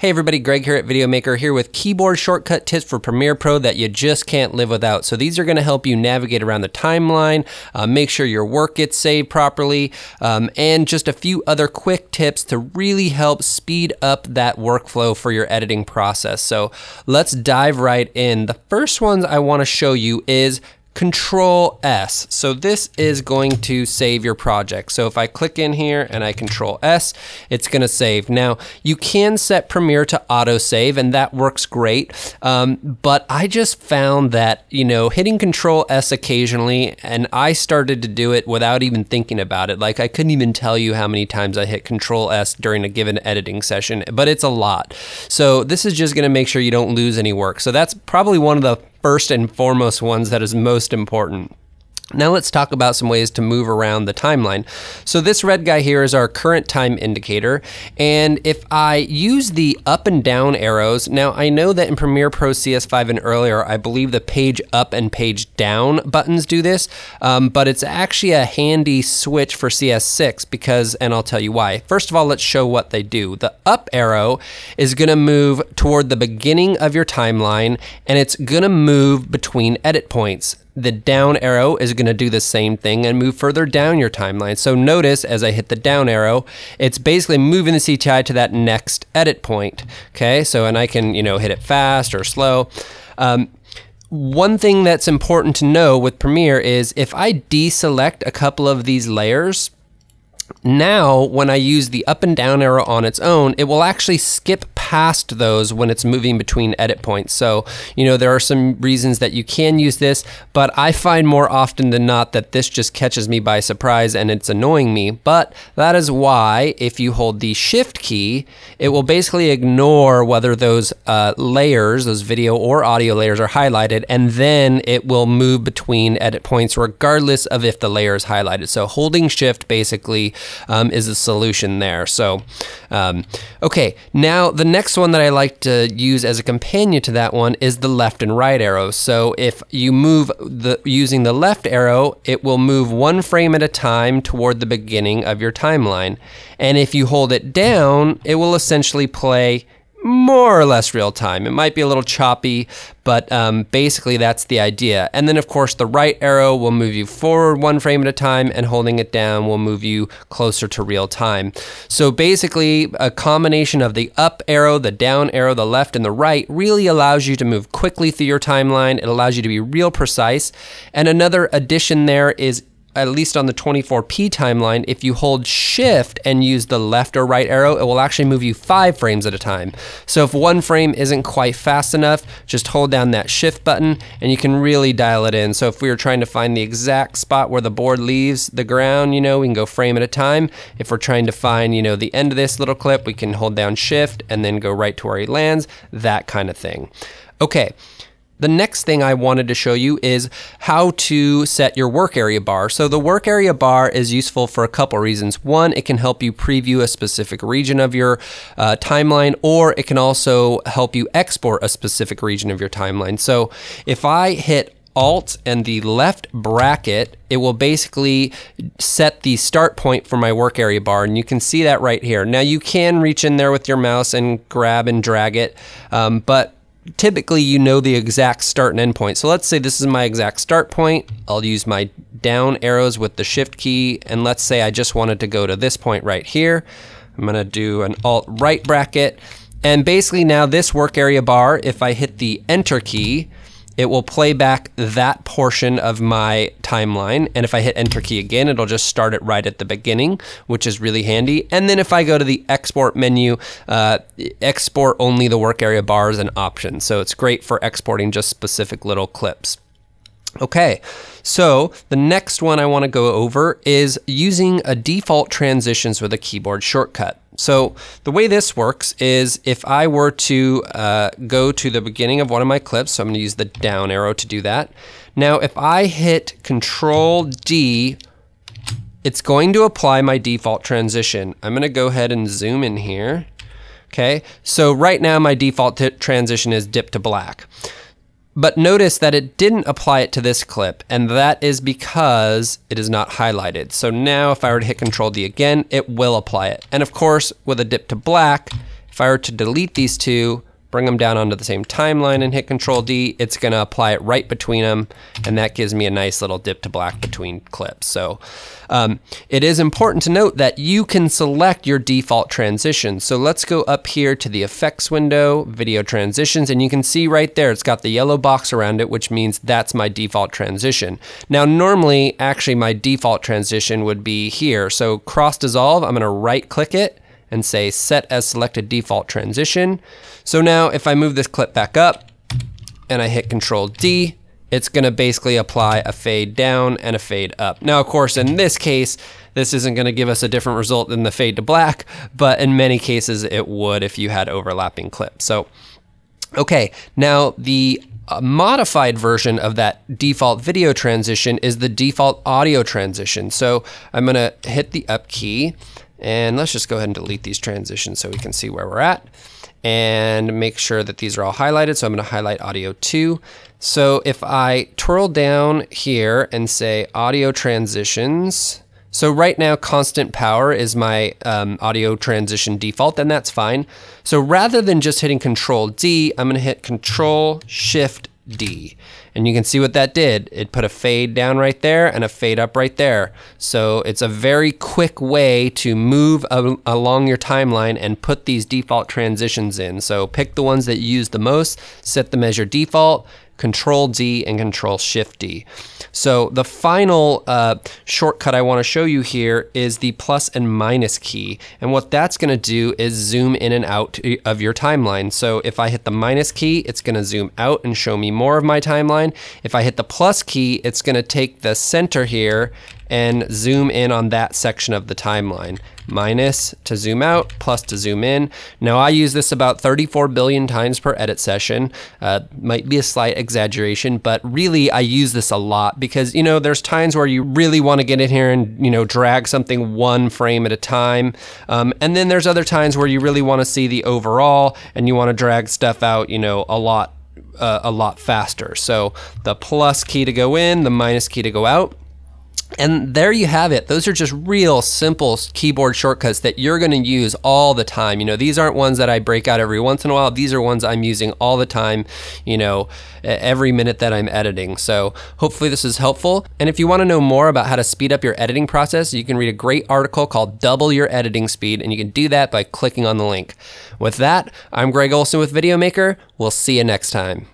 Hey everybody, Greg here at Videomaker here with keyboard shortcut tips for Premiere Pro that you just can't live without. So these are going to help you navigate around the timeline, uh, make sure your work gets saved properly, um, and just a few other quick tips to really help speed up that workflow for your editing process. So let's dive right in. The first ones I want to show you is Control S. So this is going to save your project. So if I click in here and I Control S, it's going to save. Now you can set Premiere to auto save and that works great. Um, but I just found that, you know, hitting Control S occasionally and I started to do it without even thinking about it. Like I couldn't even tell you how many times I hit Control S during a given editing session, but it's a lot. So this is just going to make sure you don't lose any work. So that's probably one of the first and foremost ones that is most important. Now let's talk about some ways to move around the timeline. So this red guy here is our current time indicator. And if I use the up and down arrows, now I know that in Premiere Pro CS5 and earlier, I believe the page up and page down buttons do this, um, but it's actually a handy switch for CS6 because, and I'll tell you why. First of all, let's show what they do. The up arrow is gonna move toward the beginning of your timeline and it's gonna move between edit points the down arrow is going to do the same thing and move further down your timeline. So notice as I hit the down arrow, it's basically moving the CTI to that next edit point. Okay, so and I can, you know, hit it fast or slow. Um, one thing that's important to know with Premiere is if I deselect a couple of these layers, now when I use the up and down arrow on its own, it will actually skip past those when it's moving between edit points. So, you know, there are some reasons that you can use this, but I find more often than not that this just catches me by surprise and it's annoying me. But that is why if you hold the shift key, it will basically ignore whether those uh, layers, those video or audio layers are highlighted, and then it will move between edit points regardless of if the layer is highlighted. So holding shift basically um, is a solution there. So, um, okay, now the next one that I like to use as a companion to that one is the left and right arrows. So if you move the using the left arrow, it will move one frame at a time toward the beginning of your timeline. And if you hold it down, it will essentially play more or less real time. It might be a little choppy, but um, basically that's the idea. And then, of course, the right arrow will move you forward one frame at a time, and holding it down will move you closer to real time. So basically, a combination of the up arrow, the down arrow, the left, and the right really allows you to move quickly through your timeline. It allows you to be real precise. And another addition there is at least on the 24p timeline, if you hold shift and use the left or right arrow, it will actually move you five frames at a time. So if one frame isn't quite fast enough, just hold down that shift button and you can really dial it in. So if we were trying to find the exact spot where the board leaves the ground, you know, we can go frame at a time. If we're trying to find, you know, the end of this little clip, we can hold down shift and then go right to where he lands, that kind of thing. Okay. The next thing I wanted to show you is how to set your work area bar. So the work area bar is useful for a couple reasons. One, it can help you preview a specific region of your uh, timeline, or it can also help you export a specific region of your timeline. So if I hit Alt and the left bracket, it will basically set the start point for my work area bar. And you can see that right here. Now you can reach in there with your mouse and grab and drag it, um, but typically you know the exact start and end point. So let's say this is my exact start point. I'll use my down arrows with the shift key. And let's say I just wanted to go to this point right here. I'm going to do an alt right bracket. And basically now this work area bar, if I hit the enter key, it will play back that portion of my timeline. And if I hit enter key again, it'll just start it right at the beginning, which is really handy. And then if I go to the export menu, uh, export only the work area bar is an option. So it's great for exporting just specific little clips. Okay, so the next one I want to go over is using a default transitions with a keyboard shortcut. So the way this works is if I were to uh, go to the beginning of one of my clips, so I'm to use the down arrow to do that. Now, if I hit Control D, it's going to apply my default transition. I'm going to go ahead and zoom in here. Okay, so right now my default transition is dip to black. But notice that it didn't apply it to this clip, and that is because it is not highlighted. So now if I were to hit Control D again, it will apply it. And of course, with a dip to black, if I were to delete these two, bring them down onto the same timeline and hit Control D, it's going to apply it right between them, and that gives me a nice little dip to black between clips. So um, it is important to note that you can select your default transition. So let's go up here to the effects window, video transitions, and you can see right there, it's got the yellow box around it, which means that's my default transition. Now, normally, actually, my default transition would be here. So cross dissolve, I'm going to right click it and say set as selected default transition. So now if I move this clip back up and I hit control D, it's gonna basically apply a fade down and a fade up. Now, of course, in this case, this isn't gonna give us a different result than the fade to black, but in many cases it would if you had overlapping clips. So, okay, now the a modified version of that default video transition is the default audio transition. So I'm going to hit the up key and let's just go ahead and delete these transitions so we can see where we're at and make sure that these are all highlighted. So I'm going to highlight audio 2. So if I twirl down here and say audio transitions, so right now constant power is my um, audio transition default and that's fine. So rather than just hitting control D, I'm going to hit control shift D. And you can see what that did. It put a fade down right there and a fade up right there. So it's a very quick way to move along your timeline and put these default transitions in. So pick the ones that you use the most, set them as your default, Control D and Control Shift D. So the final uh, shortcut I want to show you here is the plus and minus key. And what that's going to do is zoom in and out of your timeline. So if I hit the minus key, it's going to zoom out and show me more of my timeline. If I hit the plus key, it's going to take the center here and zoom in on that section of the timeline. Minus to zoom out, plus to zoom in. Now I use this about 34 billion times per edit session. Uh, might be a slight exaggeration, but really I use this a lot because, you know, there's times where you really want to get in here and, you know, drag something one frame at a time. Um, and then there's other times where you really want to see the overall and you want to drag stuff out, you know, a lot uh, a lot faster. So the plus key to go in, the minus key to go out. And there you have it. Those are just real simple keyboard shortcuts that you're going to use all the time. You know, these aren't ones that I break out every once in a while. These are ones I'm using all the time, you know, every minute that I'm editing. So hopefully this is helpful. And if you want to know more about how to speed up your editing process, you can read a great article called Double Your Editing Speed, and you can do that by clicking on the link. With that, I'm Greg Olson with Videomaker. We'll see you next time.